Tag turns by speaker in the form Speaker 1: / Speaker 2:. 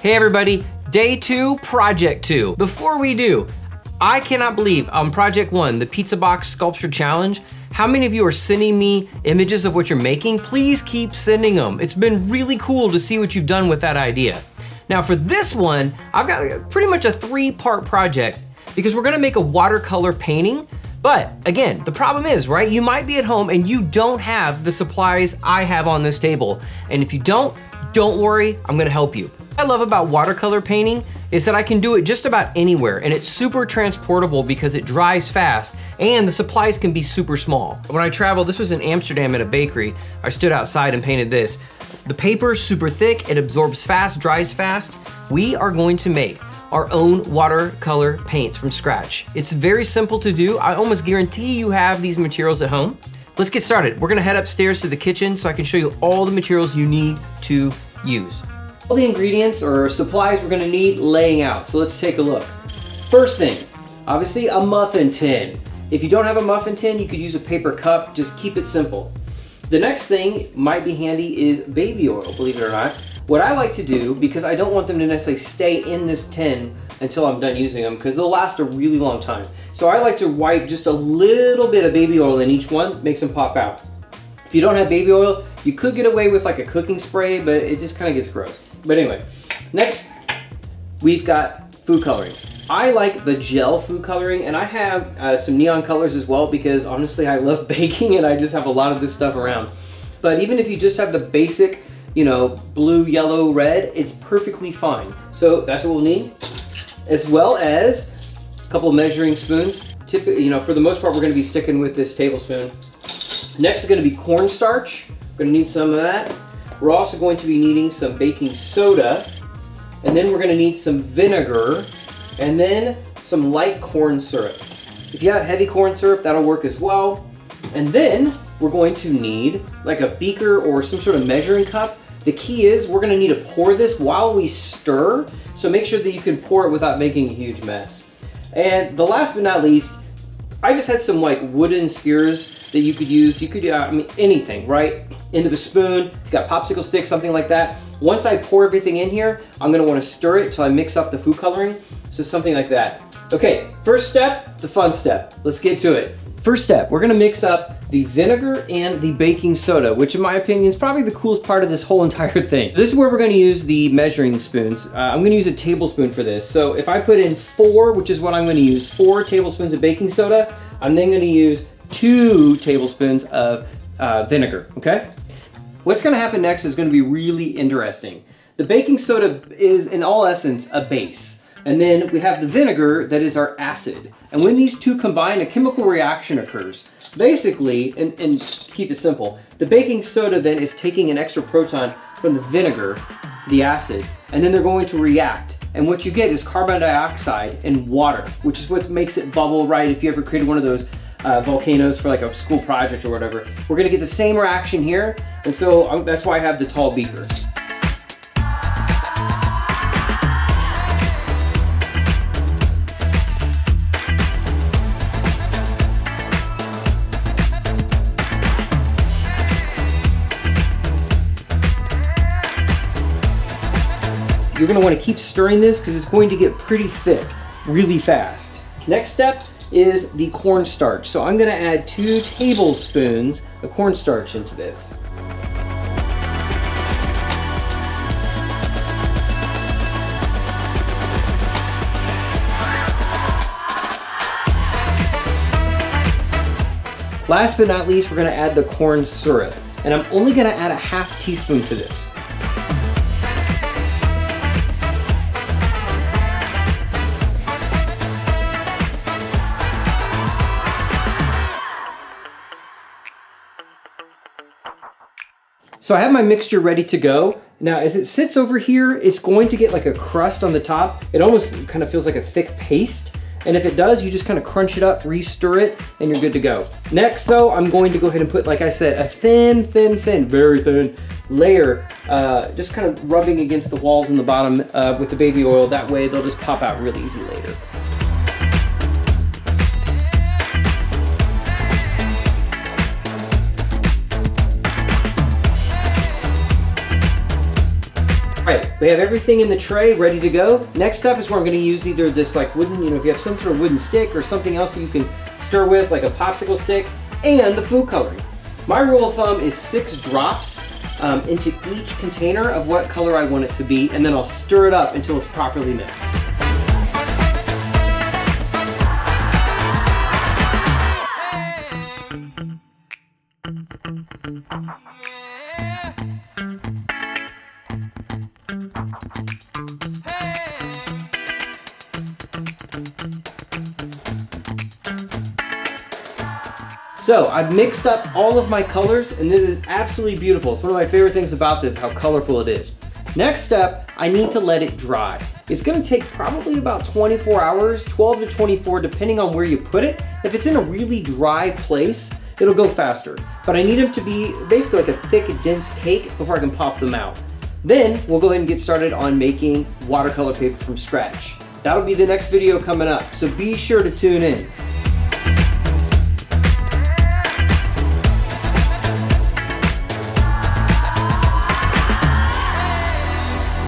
Speaker 1: Hey everybody, day two, project two. Before we do, I cannot believe on project one, the Pizza Box Sculpture Challenge, how many of you are sending me images of what you're making? Please keep sending them. It's been really cool to see what you've done with that idea. Now for this one, I've got pretty much a three part project because we're gonna make a watercolor painting but again, the problem is, right, you might be at home and you don't have the supplies I have on this table. And if you don't, don't worry, I'm gonna help you. I love about watercolor painting is that I can do it just about anywhere and it's super transportable because it dries fast and the supplies can be super small. When I traveled, this was in Amsterdam at a bakery, I stood outside and painted this. The paper's super thick, it absorbs fast, dries fast. We are going to make our own watercolor paints from scratch. It's very simple to do. I almost guarantee you have these materials at home. Let's get started. We're gonna head upstairs to the kitchen so I can show you all the materials you need to use. All the ingredients or supplies we're gonna need laying out. So let's take a look. First thing, obviously a muffin tin. If you don't have a muffin tin, you could use a paper cup, just keep it simple. The next thing might be handy is baby oil, believe it or not. What I like to do, because I don't want them to necessarily stay in this tin until I'm done using them, because they'll last a really long time. So I like to wipe just a little bit of baby oil in each one, makes them pop out. If you don't have baby oil, you could get away with like a cooking spray, but it just kind of gets gross. But anyway, next we've got food coloring. I like the gel food coloring and I have uh, some neon colors as well because honestly I love baking and I just have a lot of this stuff around. But even if you just have the basic you know, blue, yellow, red, it's perfectly fine. So that's what we'll need, as well as a couple measuring spoons. Typically, you know, for the most part, we're gonna be sticking with this tablespoon. Next is gonna be cornstarch. We're gonna need some of that. We're also going to be needing some baking soda, and then we're gonna need some vinegar, and then some light corn syrup. If you have heavy corn syrup, that'll work as well. And then we're going to need like a beaker or some sort of measuring cup. The key is we're gonna need to pour this while we stir, so make sure that you can pour it without making a huge mess. And the last but not least, I just had some like wooden skewers that you could use. You could, uh, I mean, anything, right? Into the spoon, got popsicle stick, something like that. Once I pour everything in here, I'm gonna wanna stir it until I mix up the food coloring. So something like that. Okay, first step, the fun step. Let's get to it. First step, we're gonna mix up the vinegar and the baking soda, which in my opinion is probably the coolest part of this whole entire thing. This is where we're gonna use the measuring spoons. Uh, I'm gonna use a tablespoon for this. So if I put in four, which is what I'm gonna use, four tablespoons of baking soda, I'm then gonna use two tablespoons of uh, vinegar, okay? What's gonna happen next is gonna be really interesting. The baking soda is in all essence a base. And then we have the vinegar that is our acid. And when these two combine, a chemical reaction occurs. Basically, and, and keep it simple, the baking soda then is taking an extra proton from the vinegar, the acid, and then they're going to react. And what you get is carbon dioxide and water, which is what makes it bubble, right? If you ever created one of those uh, volcanoes for like a school project or whatever, we're gonna get the same reaction here. And so um, that's why I have the tall beaker. You're gonna wanna keep stirring this because it's going to get pretty thick really fast. Next step is the cornstarch. So I'm gonna add two tablespoons of cornstarch into this. Last but not least, we're gonna add the corn syrup. And I'm only gonna add a half teaspoon to this. So I have my mixture ready to go. Now, as it sits over here, it's going to get like a crust on the top. It almost kind of feels like a thick paste. And if it does, you just kind of crunch it up, re-stir it, and you're good to go. Next though, I'm going to go ahead and put, like I said, a thin, thin, thin, very thin layer, uh, just kind of rubbing against the walls in the bottom uh, with the baby oil. That way they'll just pop out real easy later. We have everything in the tray ready to go. Next up is where I'm gonna use either this like wooden, you know, if you have some sort of wooden stick or something else that you can stir with, like a popsicle stick, and the food coloring. My rule of thumb is six drops um, into each container of what color I want it to be, and then I'll stir it up until it's properly mixed. So I've mixed up all of my colors and it is absolutely beautiful. It's one of my favorite things about this, how colorful it is. Next step, I need to let it dry. It's gonna take probably about 24 hours, 12 to 24, depending on where you put it. If it's in a really dry place, it'll go faster. But I need them to be basically like a thick, dense cake before I can pop them out. Then we'll go ahead and get started on making watercolor paper from scratch. That'll be the next video coming up, so be sure to tune in.